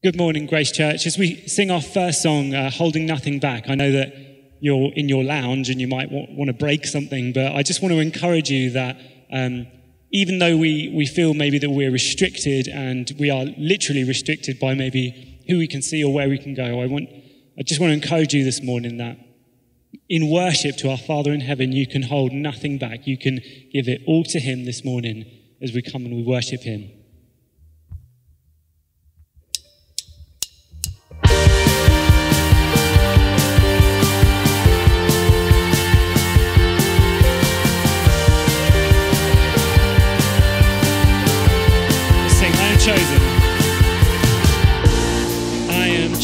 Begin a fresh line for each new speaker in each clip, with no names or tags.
Good morning, Grace Church. As we sing our first song, uh, Holding Nothing Back, I know that you're in your lounge and you might w- want to break something, but I just want to encourage you that um, even though we, we feel maybe that we're restricted and we are literally restricted by maybe who we can see or where we can go, I, want, I just want to encourage you this morning that in worship to our Father in heaven, you can hold nothing back. You can give it all to Him this morning as we come and we worship Him.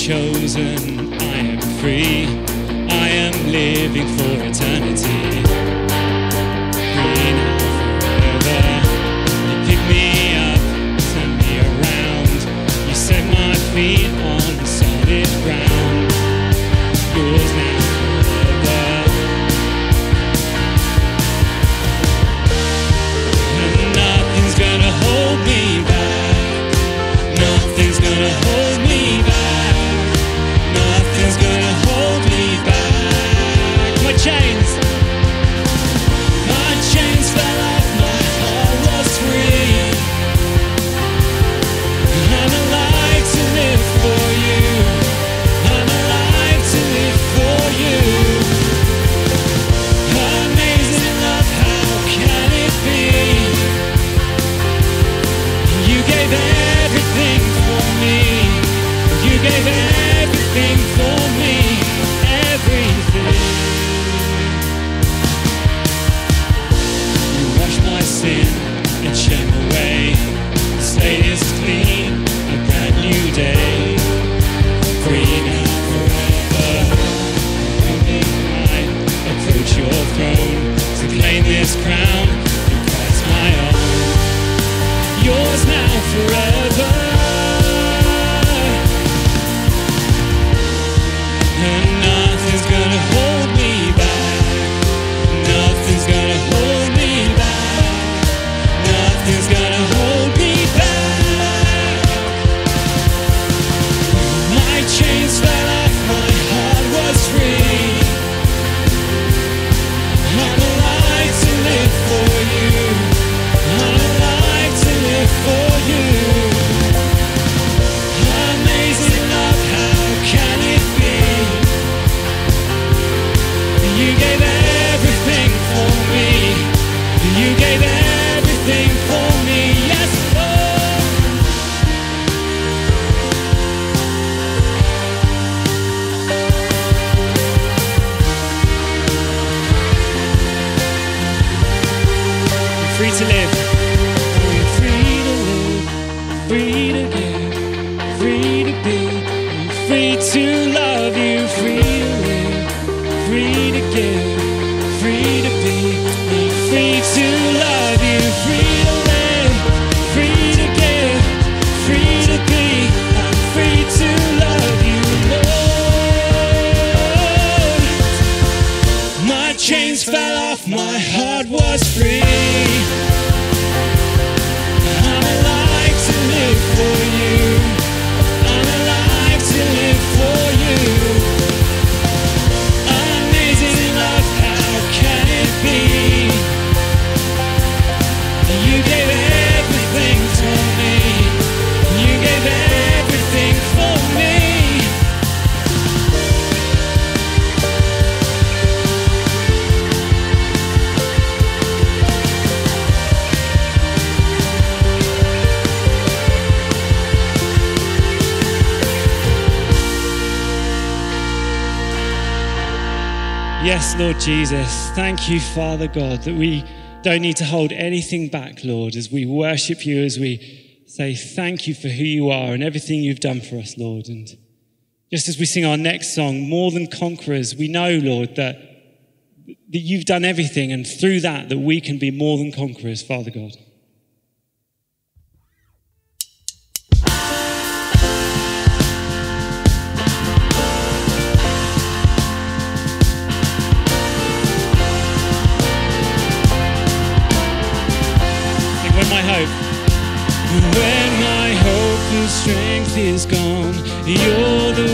Chosen. I am free. I am living for crown. You gave everything for me. You gave everything for me. My heart was free. Yes, Lord Jesus. Thank you, Father God, that we don't need to hold anything back, Lord, as we worship you, as we say thank you for who you are and everything you've done for us, Lord. And just as we sing our next song, More Than Conquerors, we know, Lord, that, that you've done everything, and through that, that we can be more than conquerors, Father God. strength is gone. You're the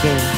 Okay.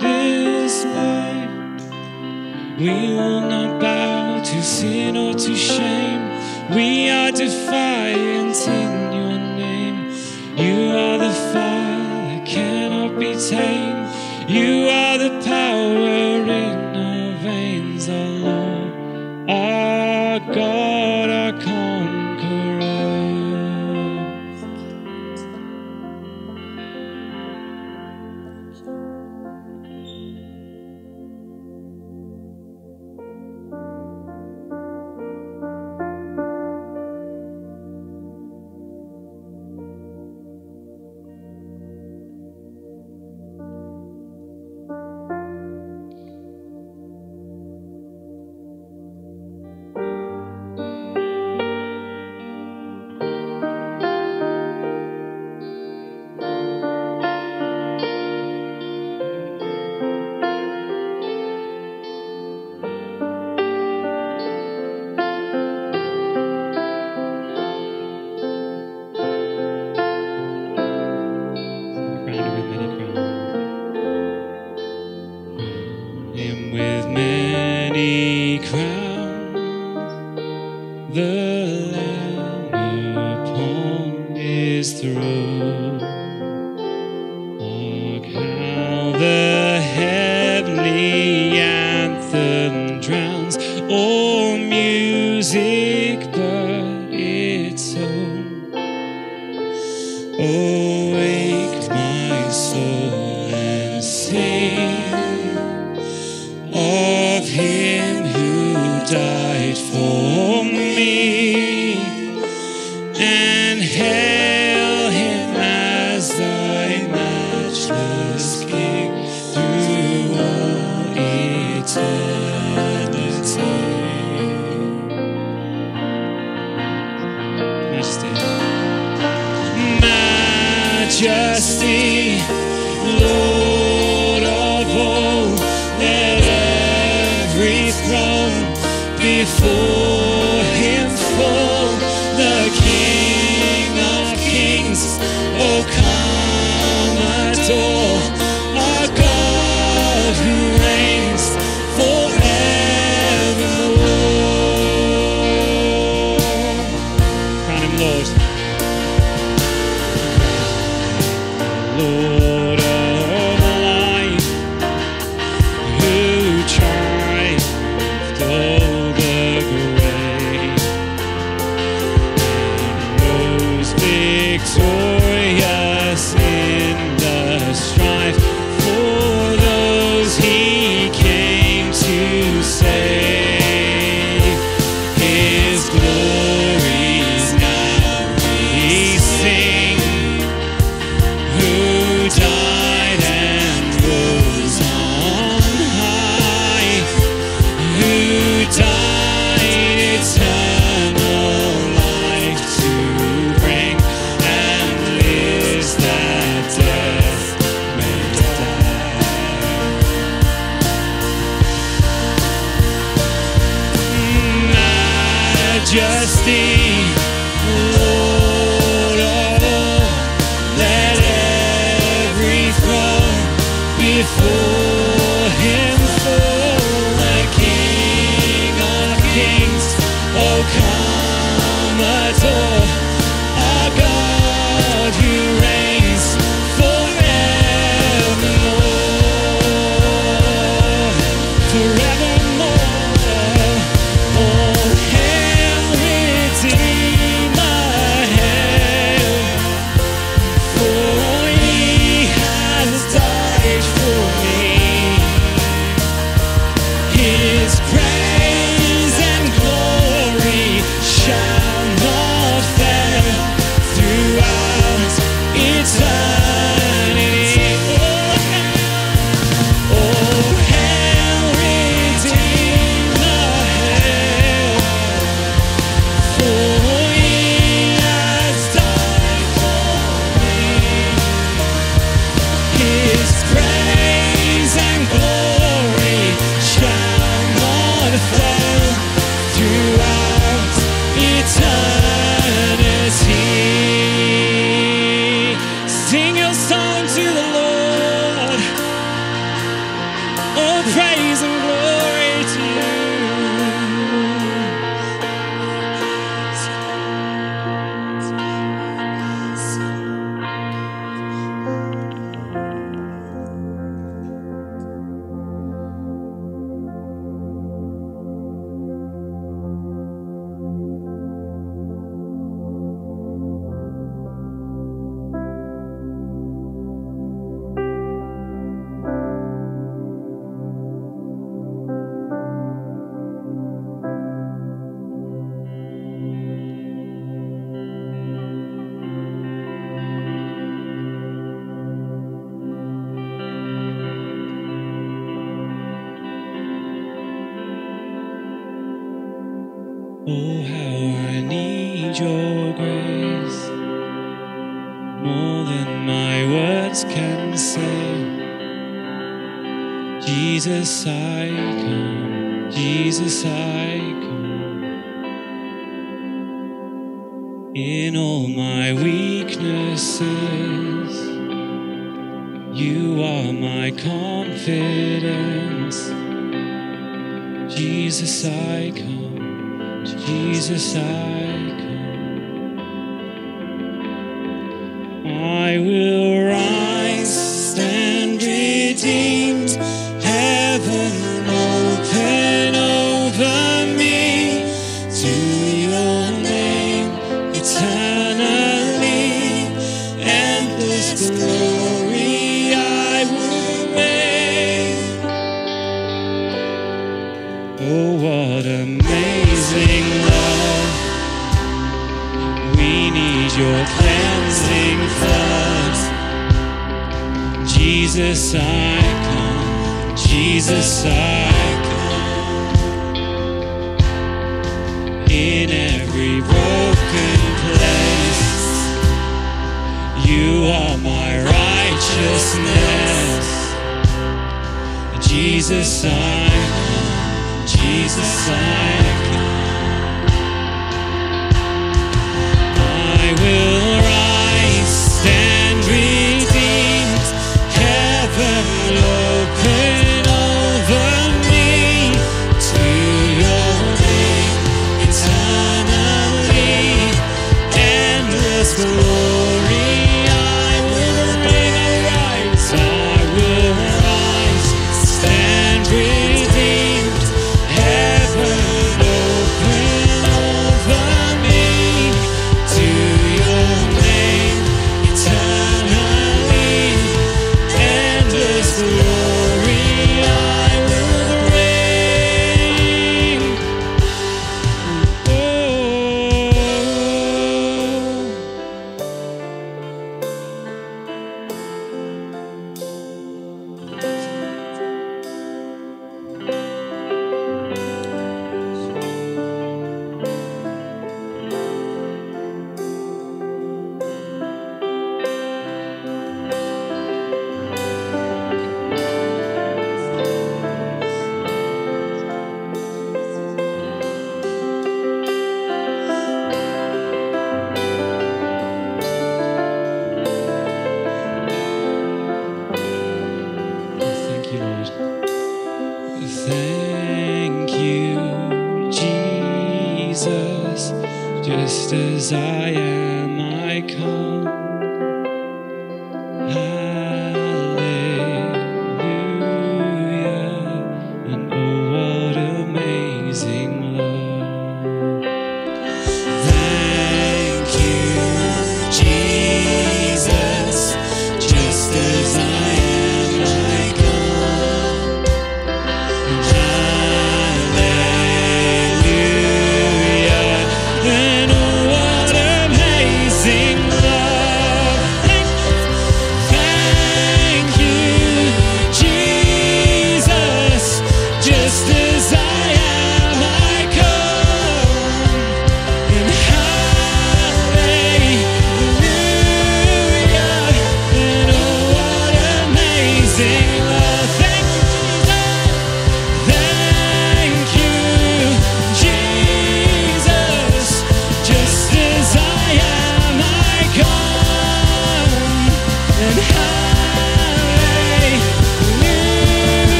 this life. We will not bow to sin or to shame. We are defiant in your name. You are the fire that cannot be tamed. You are easy. majesty, Lord of all, let every throne before. majesty, Lord all. Let every throne before. Oh, how I need your grace more than my words can say. Jesus, I come, Jesus, I come. In all my weaknesses, you are my confidence. Jesus, I come. Jesus, I come. I will. Jesus, I. Jesus, I Just